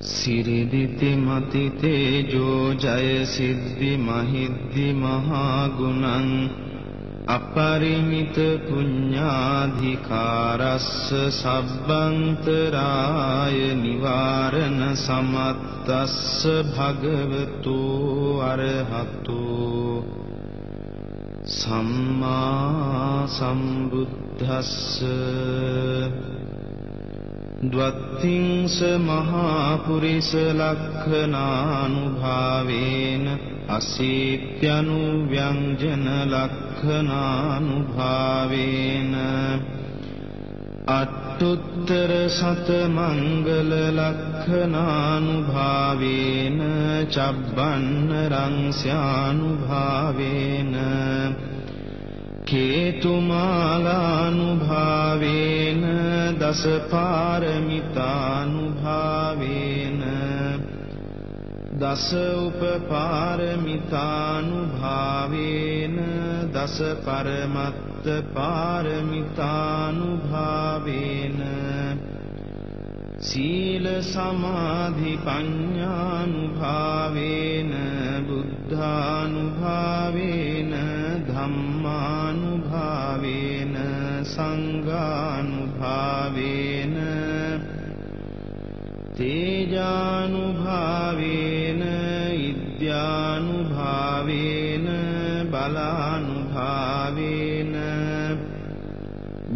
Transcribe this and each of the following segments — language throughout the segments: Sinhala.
සිරිදිති මති තේජෝ ජය සිද්ධි මහිද්දි මහා ගුණං අපරිමිත පුඤ්ඤාධිකාරස්ස සබ්බන්තරාය නිවාරණ සමත්තස්ස භගවතු අරහතෝ සම්මා සම්බුද්දස්ස ද්වත්තිංස මහා පුරිස ලක්ඛනානුභාවේන අසීත්‍යනු ව්‍යංජන ලක්ඛනානුභාවේන අට්ඨුත්තර සත මංගල ලක්ඛනානුභාවේන චබ්බන්න රංස්යානුභාවේන කේතුමාලානුභාවේන දස පාරමිතානුභාවේන දස උපපාරමිතානුභාවේන දස පරමත්ත පාරමිතානුභාවේන සීල සමාධි පඤ්ඤානුභාවේන බුද්ධානුභාවේන සංඝානුභාවේන තේජානුභාවේන ඉද්‍යානුභාවේන බලානුභාවේන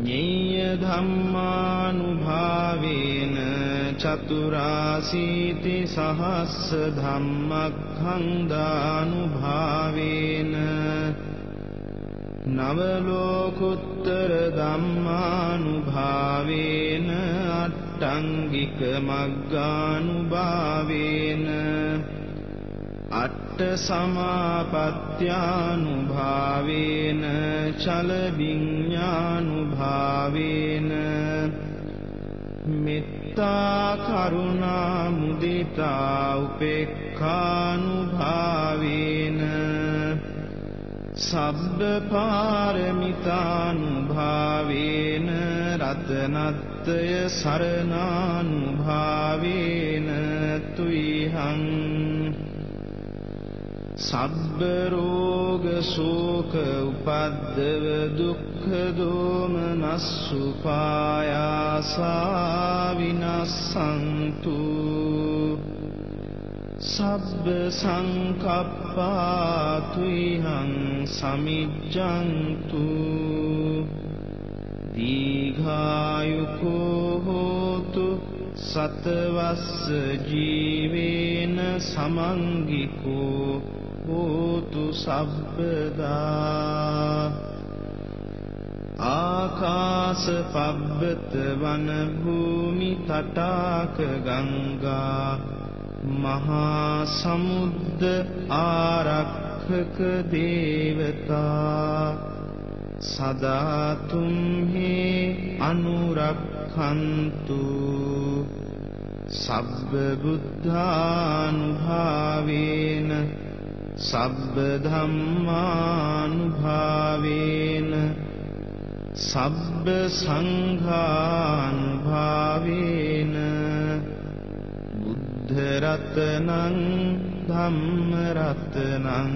ඤෙය්‍ය ධම්මානුභාවේන චතුරාසීති සහස්ස ධම්මක්ඛන්දානුභාවේන නව ලෝකුත්තර ධම්මානුභාවේන අට්ටංගික මග්ගානුභාවේන අට්ඨ සමාපත්‍යානුභාවේන චල විඤ්ඤානුභාවේන මෙත්තා කරුණා මුදිතා උපේක්ඛානුභාවේන සබ්බ පාරමිතානුභාවේන රතනත්ය සරණානුභාවේන තුයිහං සබ්බ රෝග ශෝක උපද්දව දුක්ඛ දෝමනස්සු පායාසා විනස්සන්තු සබ්බ සංකප්පාතුයිහං සමිජ්ජන්තු දීඝායුකෝ හෝතු සතවස්ස ජීවේන සමංගිකෝ හෝතු සබ්බදා ආකාස පබ්බත වන භූමි තටාක ගංගා මහා සමුද්ද ආරක්ෂක දේවතා සදාතුම්හි අනුරක්ඛන්තු සබ්බ බුද්ධානුභාවේන සබ්බ ධම්මානුභාවේන සබ්බ සංඝානුභාවේන බුද්ධ රතනං ධම්ම රතනං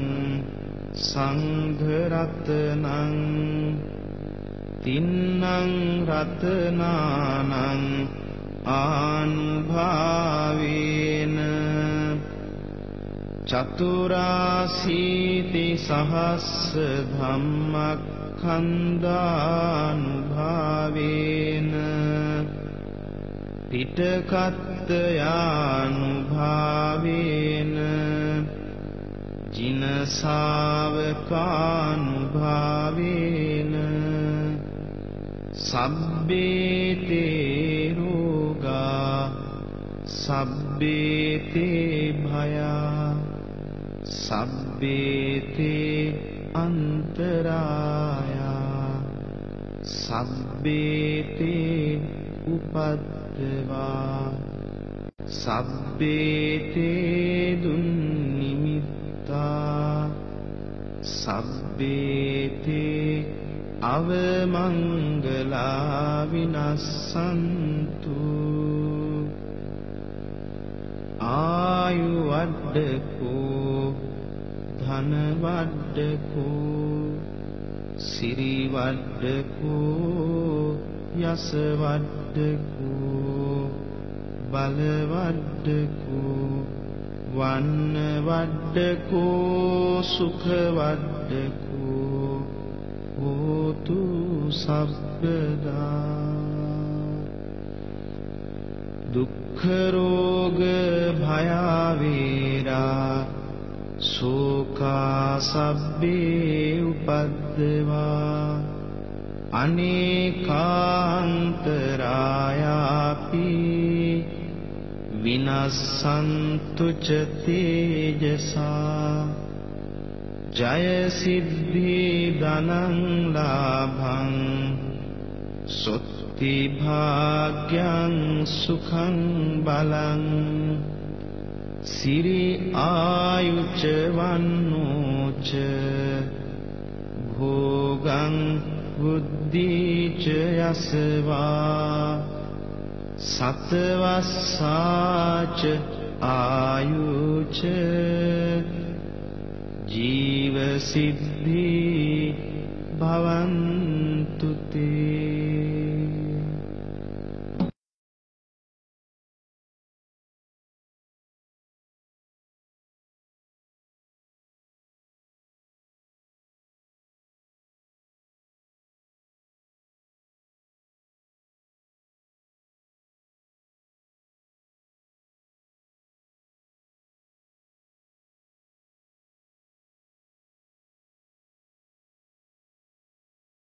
සංඝ රතනං තින්නං රතනානං ආනුභාවේන චතුරාසීති සහස්ස ධම්මක්ඛන්දානුභාවේන පිටකත්තයානුභාවේන ජිනසාවකානුභාවේන සබ්බේතේ රෝගා සබ්බේතේ භයා සබ්බේතේ අන්තරායා සබ්බේතේ උපද්දවා සබ්බේතේ දුන්නිමිත්තා සබ්බේතේ අවමංගලා විනස්සන්තු ආයු වඩ්ඩකෝ ධන වඩ්ඩකෝ සිරි වඩ්ඩකෝ යස වඩ්ඩකෝ බල වඩ්ඩකෝ වන්න වඩ්ඩකෝ සුඛ වඩ්ඩකෝ හෝතු සබ්බදා. දුක්ඛ රෝග භයාවේරා සෝකා සබ්බේ උපද්දවා. අනේකාන්තරායාපි විනස්සන්තු ච තේජසා ජය සිද්ධි ධනං ලාභං සොත්ති භාග්‍යං සුඛං බලං සිරි ආයුච වන්නෝච භෝගං බුද්ධීච යසවා සතවස්සාච ආයුච ජීව සිද්ධි භවන්තු තේ